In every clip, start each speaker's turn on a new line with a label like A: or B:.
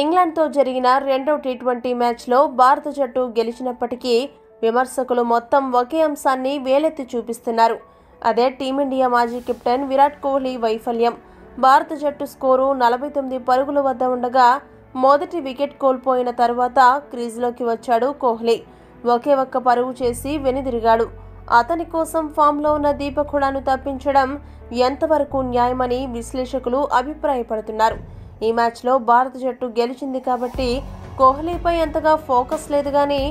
A: ఇంగ్లాండ్తో జరిగిన రెండో T twenty మ్యాచ్లో భారత జట్టు గెలిచినప్పటికీ విమర్శకులు మొత్తం ఒకే అంశాన్ని వేలెత్తి చూపిస్తున్నారు. అదే టీమిండియా మాజీ కెప్టెన్ విరాట్ కోహ్లీ వైఫల్యం. భారత జట్టు స్కోరు నలభై తొమ్మిది పరుగుల వద్ద ఉండగా మొదటి వికెట్ కోల్పోయిన తర్వాత క్రీజులోకి వచ్చాడు కోహ్లీ. ఒకే ఒక్క పరుగు చేసి వెనుదిరిగాడు. అతని కోసం ఫామ్లో ఉన్న దీపకుడాను తప్పించడం ఎంతవరకు న్యాయమని విశ్లేషకులు అభిప్రాయపడుతున్నారు. ఈ మ్యాచ్లో భారత జట్టు గెలిచింది కాబట్టి కోహ్లీపై అంతగా ఫోకస్ లేదు కానీ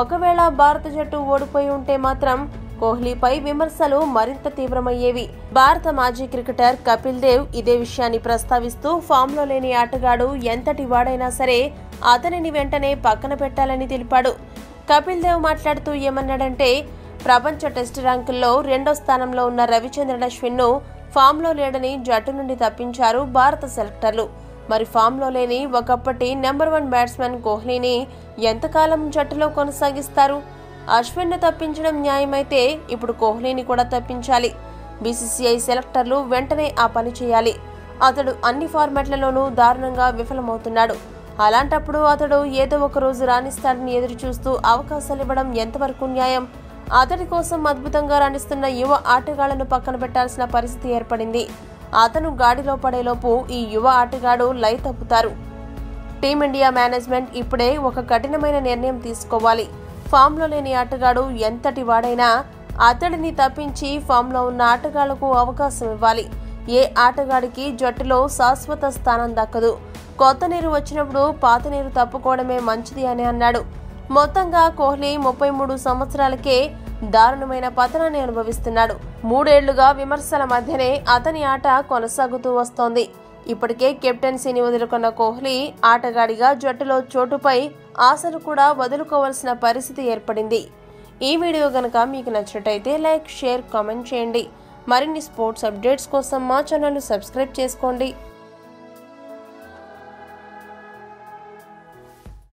A: ఒకవేళ భారత జట్టు ఓడిపోయి ఉంటే మాత్రం కోహ్లీపై విమర్శలు మరింత తీవ్రమయ్యేవి. భారత మాజీ క్రికెటర్ కపిల్ దేవ్ ఇదే విషయాన్ని ప్రస్తావిస్తూ ఫామ్లో లేని ఆటగాడు ఎంతటి వాడైనా సరే అతనిని వెంటనే పక్కన పెట్టాలని తెలిపాడు. కపిల్ దేవ్ మాట్లాడుతూ ఏమన్నాడంటే ప్రపంచ టెస్ట్ ర్యాంకుల్లో రెండో స్థానంలో ఉన్న రవిచంద్రన్ అశ్విన్ను ఫామ్లో లేడని జట్టు నుండి తప్పించారు భారత సెలెక్టర్లు. మరి ఫామ్లో లేని ఒకప్పటి నెంబర్ వన్ బ్యాట్స్మెన్ కోహ్లీని ఎంతకాలం జట్టులో కొనసాగిస్తారు? అశ్విన్ను తప్పించడం న్యాయమైతే ఇప్పుడు కోహ్లీని కూడా తప్పించాలి. బీసీసీఐ సెలెక్టర్లు వెంటనే ఆ పని చేయాలి. అతడు అన్ని ఫార్మాట్లలోనూ దారుణంగా విఫలమవుతున్నాడు. అలాంటప్పుడు అతడు ఏదో ఒక రోజు రాణిస్తాడని ఎదురు చూస్తూ అవకాశాలు ఇవ్వడం ఎంతవరకు న్యాయం? అతడి కోసం అద్భుతంగా రాణిస్తున్న యువ ఆటగాళ్ళను పక్కన పెట్టాల్సిన పరిస్థితి ఏర్పడింది. అతను గాడిలో పడేలోపు ఈ యువ ఆటగాడు లై తప్పుతారు. టీమిండియా మేనేజ్మెంట్ ఇప్పుడే ఒక కఠినమైన నిర్ణయం తీసుకోవాలి. ఫామ్లో లేని ఆటగాడు ఎంతటి వాడైనా అతడిని తప్పించి ఫామ్లో ఉన్న ఆటగాళ్ళకు అవకాశం ఇవ్వాలి. ఏ ఆటగాడికి జట్టులో శాశ్వత స్థానం దక్కదు. కొత్త నీరు వచ్చినప్పుడు పాత నీరు తప్పుకోవడమే మంచిది అని అన్నాడు. మొత్తంగా కోహ్లీ ముప్పై మూడు సంవత్సరాలకే దారుణమైన పతనాన్ని అనుభవిస్తున్నాడు. మూడేళ్ళుగా విమర్శల మధ్యనే అతని ఆట కొనసాగుతూ వస్తోంది. ఇప్పటికే కెప్టెన్సీని వదులుకున్న కోహ్లీ ఆటగాడిగా జట్టులో చోటుపై ఆశను కూడా వదులుకోవాల్సిన పరిస్థితి ఏర్పడింది. ఈ వీడియో కనుక మీకు నచ్చినట్టయితే లైక్ షేర్ కామెంట్ చేయండి. మరిన్ని స్పోర్ట్స్ అప్డేట్స్ కోసం మా ఛానల్ను సబ్స్క్రైబ్ చేసుకోండి.